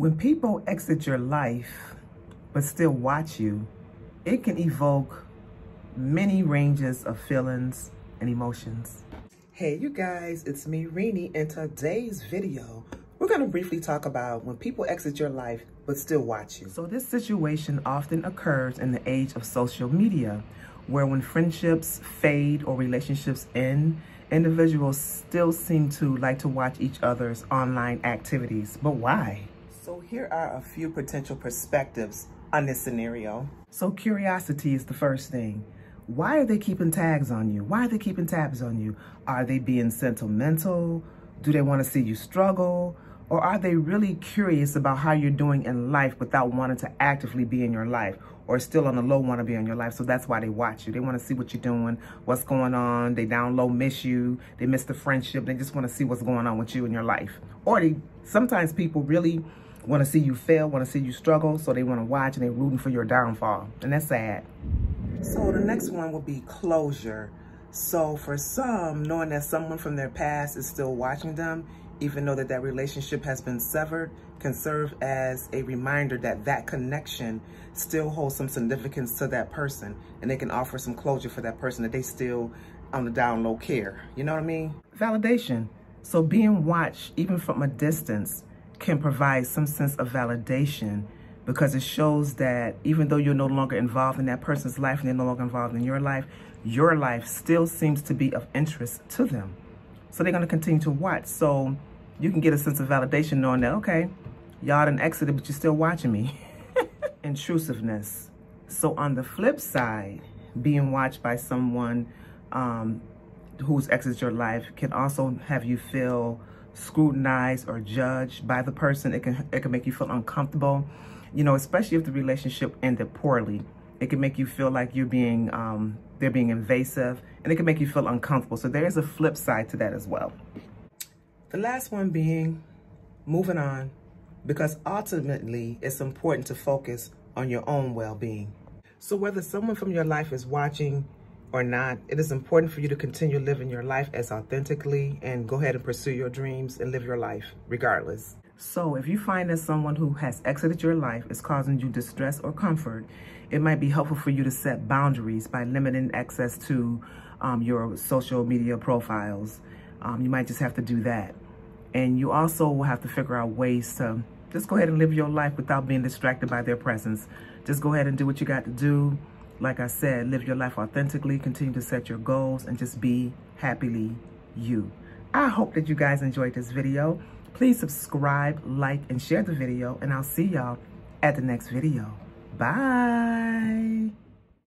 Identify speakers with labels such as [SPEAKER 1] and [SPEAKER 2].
[SPEAKER 1] When people exit your life, but still watch you, it can evoke many ranges of feelings and emotions. Hey, you guys, it's me, Renie. In today's video, we're going to briefly talk about when people exit your life, but still watch you. So this situation often occurs in the age of social media, where when friendships fade or relationships end, individuals still seem to like to watch each other's online activities. But why? So here are a few potential perspectives on this scenario. So curiosity is the first thing. Why are they keeping tags on you? Why are they keeping tabs on you? Are they being sentimental? Do they want to see you struggle? Or are they really curious about how you're doing in life without wanting to actively be in your life or still on the low want to be in your life? So that's why they watch you. They want to see what you're doing, what's going on. They down low miss you. They miss the friendship. They just want to see what's going on with you in your life. Or they sometimes people really want to see you fail, want to see you struggle, so they want to watch and they're rooting for your downfall. And that's sad. So the next one will be closure. So for some, knowing that someone from their past is still watching them, even though that that relationship has been severed, can serve as a reminder that that connection still holds some significance to that person. And they can offer some closure for that person that they still on the down low care. You know what I mean? Validation. So being watched, even from a distance, can provide some sense of validation because it shows that even though you're no longer involved in that person's life and they're no longer involved in your life, your life still seems to be of interest to them. So they're going to continue to watch. So you can get a sense of validation knowing that, okay, y'all done exited, but you're still watching me. Intrusiveness. So on the flip side, being watched by someone um, who's exited your life can also have you feel scrutinized or judged by the person. It can, it can make you feel uncomfortable, you know, especially if the relationship ended poorly. It can make you feel like you're being, um, they're being invasive and it can make you feel uncomfortable. So there is a flip side to that as well. The last one being moving on because ultimately it's important to focus on your own well-being. So whether someone from your life is watching or not, it is important for you to continue living your life as authentically and go ahead and pursue your dreams and live your life regardless. So if you find that someone who has exited your life is causing you distress or comfort, it might be helpful for you to set boundaries by limiting access to um, your social media profiles. Um, you might just have to do that. And you also will have to figure out ways to just go ahead and live your life without being distracted by their presence. Just go ahead and do what you got to do like I said, live your life authentically, continue to set your goals, and just be happily you. I hope that you guys enjoyed this video. Please subscribe, like, and share the video, and I'll see y'all at the next video. Bye.